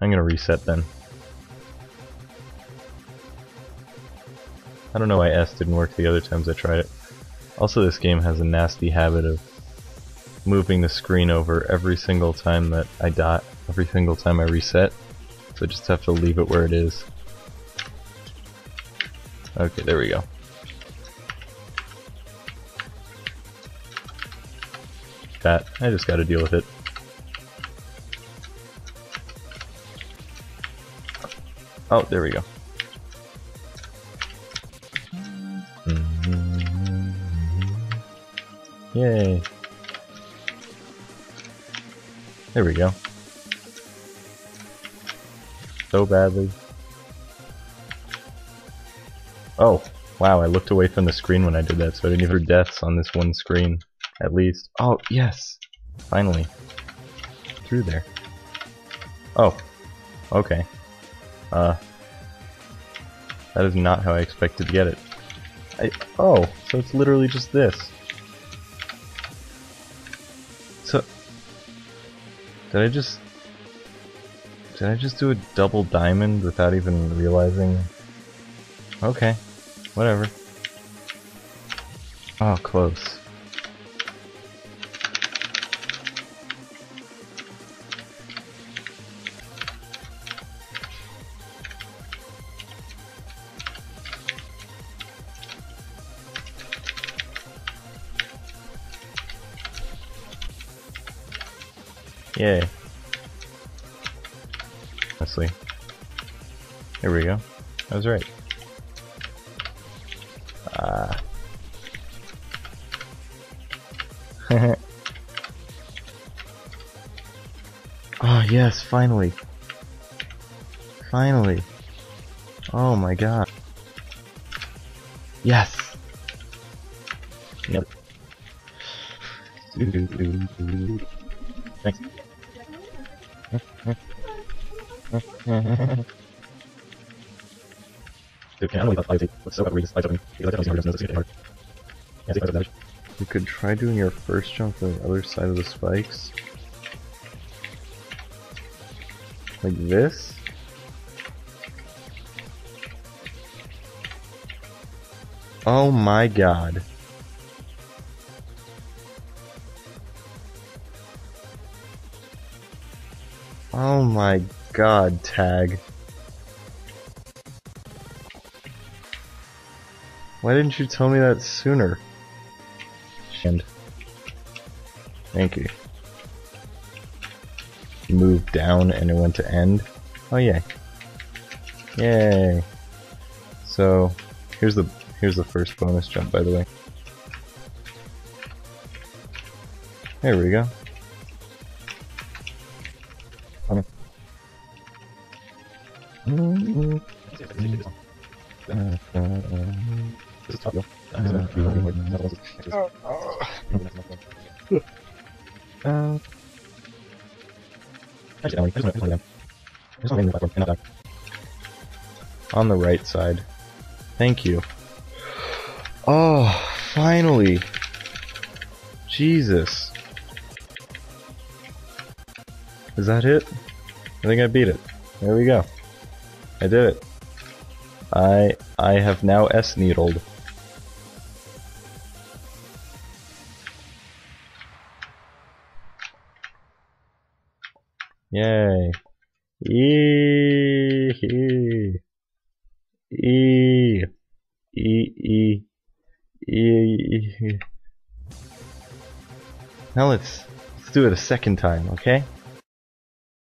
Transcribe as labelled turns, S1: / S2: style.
S1: I'm gonna reset then. I don't know why S didn't work the other times I tried it. Also, this game has a nasty habit of moving the screen over every single time that I dot, every single time I reset. So I just have to leave it where it is. Okay, there we go. That, I just gotta deal with it. Oh, there we go. Mm-hmm. Yay. There we go. So badly. Oh, wow, I looked away from the screen when I did that, so I didn't even hear deaths on this one screen, at least. Oh, yes! Finally. Through there. Oh. Okay. Uh. That is not how I expected to get it. I, oh, so it's literally just this. So, did I just, did I just do a double diamond without even realizing? Okay, whatever. Oh, close. Yay. Honestly. Here we go. I was right. Ah. oh yes, finally. Finally. Oh my god. Yes. Yep. Thanks. Dude, can I only five Let's so read this five because I don't know this is hard. Yeah, six damage. You could try doing your first jump on the other side of the spikes. Like this? Oh my god. Oh my god, tag. Why didn't you tell me that sooner? And thank you. Moved down and it went to end. Oh yay. Yay. So here's the here's the first bonus jump by the way. There we go. On the right side. Thank you. Oh, finally. Jesus. Is that it? I think I beat it. There we go. I did it. I I have now S needled. Yay. E e e e e Now let's let's do it a second time, okay?